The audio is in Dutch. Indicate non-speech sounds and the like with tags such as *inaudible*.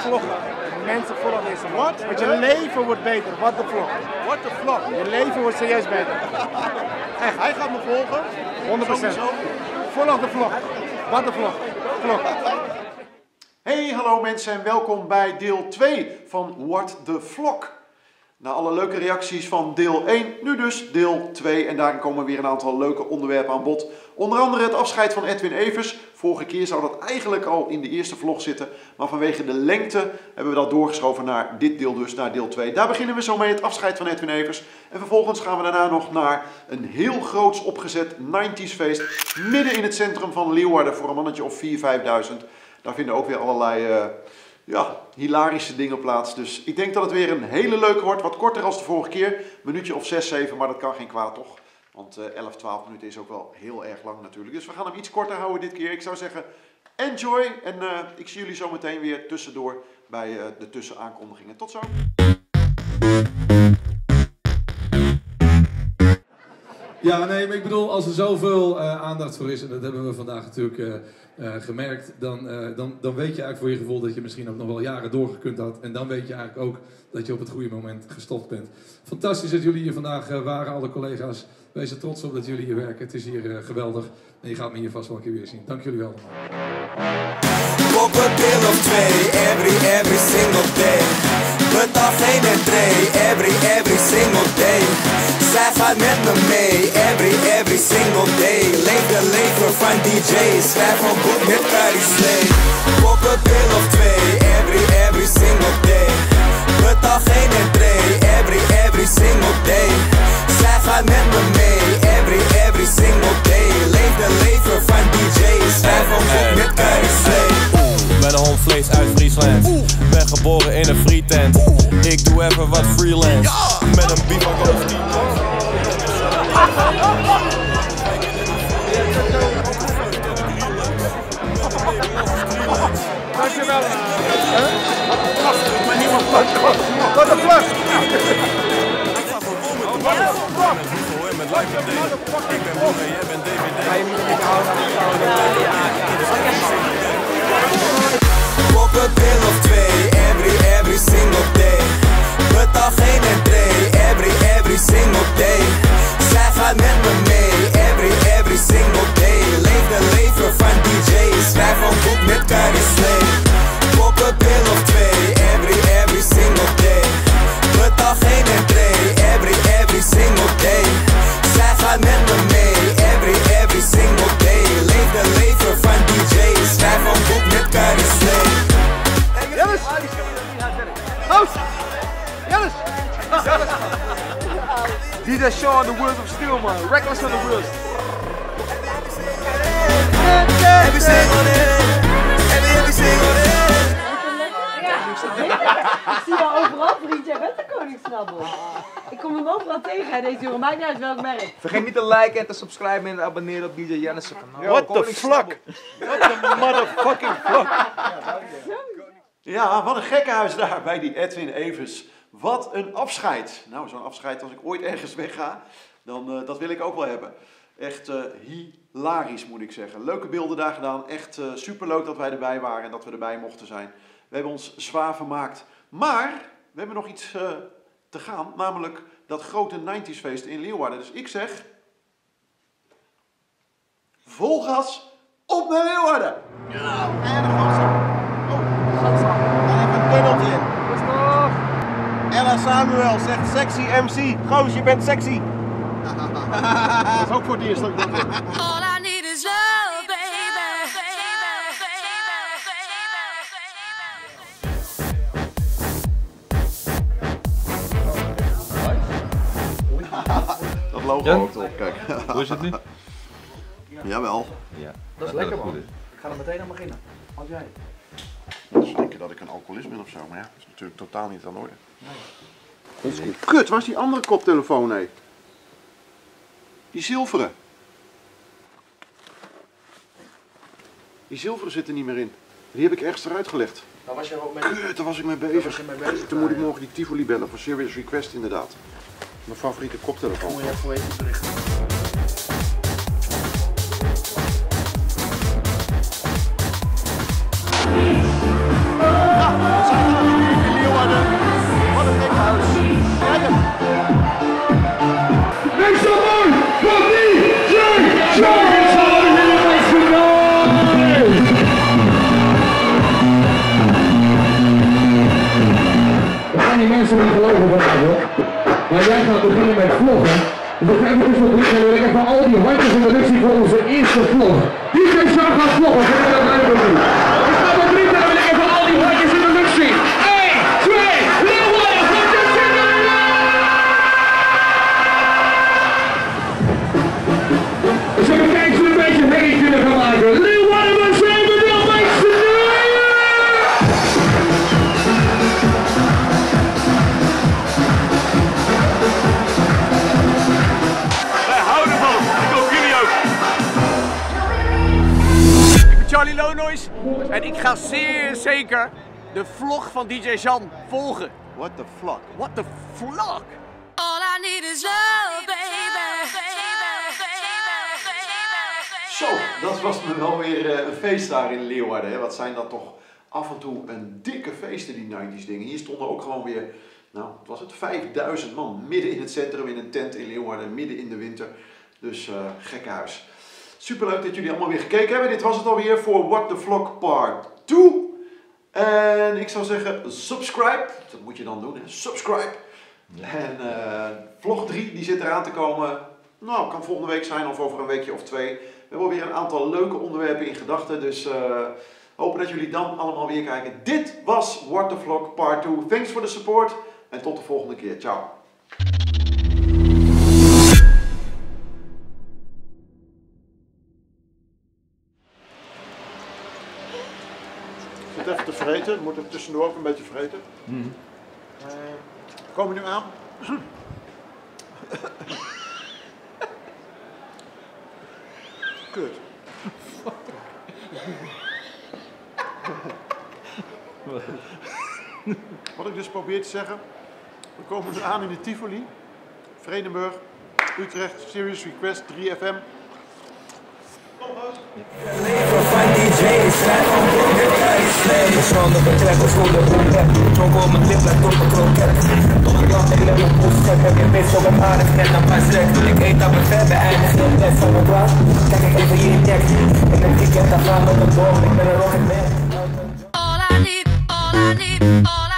vloggen. Mensen volgen deze man. Want je leven wordt beter. Wat de vlog. What the vlog? Je leven wordt serieus beter. Echt, hij gaat me volgen. 100%. Sowieso. Volg de vlog. Wat de vlog. Vlog. Hey, hallo mensen en welkom bij deel 2 van What the Vlog. Na alle leuke reacties van deel 1, nu dus deel 2. En daarin komen weer een aantal leuke onderwerpen aan bod. Onder andere het afscheid van Edwin Evers. Vorige keer zou dat eigenlijk al in de eerste vlog zitten. Maar vanwege de lengte hebben we dat doorgeschoven naar dit deel dus, naar deel 2. Daar beginnen we zo mee het afscheid van Edwin Evers. En vervolgens gaan we daarna nog naar een heel groots opgezet 90s feest. Midden in het centrum van Leeuwarden voor een mannetje of 4.000, 5.000. Daar vinden ook weer allerlei eh, ja, hilarische dingen plaats. Dus ik denk dat het weer een hele leuke wordt. Wat korter als de vorige keer. Minuutje of 6, 7, maar dat kan geen kwaad toch? Want eh 11, 12 minuten is ook wel heel erg lang natuurlijk. Dus we gaan hem iets korter houden dit keer. Ik zou zeggen, enjoy. En eh, ik zie jullie zo meteen weer tussendoor bij eh, de tussenaankondigingen. Tot zo. Ja, nee, maar ik bedoel, als er zoveel eh, aandacht voor is, en dat hebben we vandaag natuurlijk eh, eh, gemerkt, dan, dan, dan weet je eigenlijk voor je gevoel dat je misschien ook nog wel jaren doorgekund had. En dan weet je eigenlijk ook dat je op het goede moment gestopt bent. Fantastisch dat jullie hier vandaag waren, alle collega's. Wees er trots op dat jullie hier werken. Het is hier geweldig. En je gaat me hier vast wel een keer weer zien. Dank jullie wel. Op of every, every single day. Every, every single day. Zij gaat met me mee, every, every single day. Leef de leven van DJ's, schrijf een boek met Cardi Slay. Op een pil of twee, every, every single day. Betaal geen entree, every, every single day. Zij gaat met me mee, every, every single day. Leef de leven van DJ's, schrijf een boek met Cardi Slay. Met een hond vlees uit Friesland. Ben geboren in een frietent. Ik doe even wat freelance. Met een bivak op die Dankjewel. Mijn nieuwe vlog. Wat een vlog. met live update. Ik ben Boer en jij bent een pil of twee, every, every single day. Betaal geen entree, every single day. Zij gaat met me mee, every, every single day. Leef de leven van DJ's, schrijf een boek met Cardi Slay. Op een pil of twee, every, every single day. Betaal geen entree, every, every single day. Zij gaat met me mee, every, every single day. Leef de leven van DJ's, schrijf een boek met Cardi Slay. Jannes. House. DJ Shaw on the wheels of steel, man. Reckless on the wheels. Every single day, every, every single day. Ik zie jou overal, vriend. Jij bent de koningsknabbel. Ik kom hem overal tegen, hè, deze jongen. Maakt niet uit welk merk. Vergeet niet te liken en te subscriben en te abonneren op DJ Jannes kanaal. What the fuck? What the motherfucking fuck? Ja, wat een gekkenhuis daar bij die Edwin Evers. Wat een afscheid. Nou, zo'n afscheid als ik ooit ergens wegga, dan uh, dat wil ik ook wel hebben. Echt uh, hilarisch moet ik zeggen. Leuke beelden daar gedaan. Echt uh, superleuk dat wij erbij waren en dat we erbij mochten zijn. We hebben ons zwaar vermaakt. Maar we hebben nog iets te gaan, namelijk dat grote 90s feest in Leeuwarden. Dus ik zeg, vol gas op naar Leeuwarden! Ja, en de gas. Even een in. Ella Samuel zegt sexy MC. Goos, je bent sexy. *laughs* dat is ook voor het eerst dat ik dat. All I need is love, baby. Dat logo Ja? ook op, kijk. Hoe is het nu? Jawel. Ja, Dat is lekker man. Ik ga er meteen aan beginnen. Als jij. Ze denken dat ik een alcoholist ben of zo, maar ja, dat is natuurlijk totaal niet aan de orde. Nee. Kut, waar is die andere koptelefoon hé? Die zilveren. Die zilveren zit er niet meer in. Die heb ik ergens eruit gelegd. Daar was je ook mee. Kut, daar was ik mee bezig. je mee bezig, Toen moet ik ja. morgen die Tivoli bellen voor Serious Request inderdaad. Mijn favoriete koptelefoon. Moet je even weten berichten. Nog even publiek en wil ik even al die hartjes in de voor onze eerste vlog. DJ Sjan gaat vloggen, vind ik dat En ik ga zeer zeker de vlog van DJ Jan volgen. What the fuck? What the vlog? All I need is love, baby. Zo, dat was me wel weer eh, een feest daar in Leeuwarden. Hè. Wat zijn dat toch af en toe een dikke feesten, die 90s dingen. Hier stonden ook gewoon weer, nou, wat was het, 5000 man midden in het centrum in een tent in Leeuwarden, midden in de winter. Dus uh, gekhuis. Superleuk dat jullie allemaal weer gekeken hebben. Dit was het alweer voor What the Vlog Part 2. En ik zou zeggen, subscribe. Dat moet je dan doen, hè. Subscribe. En eh, vlog 3, die zit eraan te komen. Nou, kan volgende week zijn of over een weekje of twee. We hebben weer een aantal leuke onderwerpen in gedachten. Dus eh, hopen dat jullie dan allemaal weer kijken. Dit was What the Vlog Part 2. Thanks for the support. En tot de volgende keer. Ciao. Vreten. Moet er tussendoor ook een beetje vreten. Eh, komen nu aan? Kut. Wat ik dus probeer te zeggen. We komen nu aan in de Tivoli. Vredenburg. Utrecht. Serious Request 3FM. Van DJ's, zijn van broeken Zonder betrekken, zonder boeken Trok op mijn lip, lijkt op een kroket Tot ik lach, ik leg mijn poes gek Heb je mis op een aardig net een paar strek Ik eet dat mijn verder eindig heel net van mijn glas Kijk ik even hier in tek In een weekend, dan gaan we op een boom Ik ben een rocket man All I need, all I need, all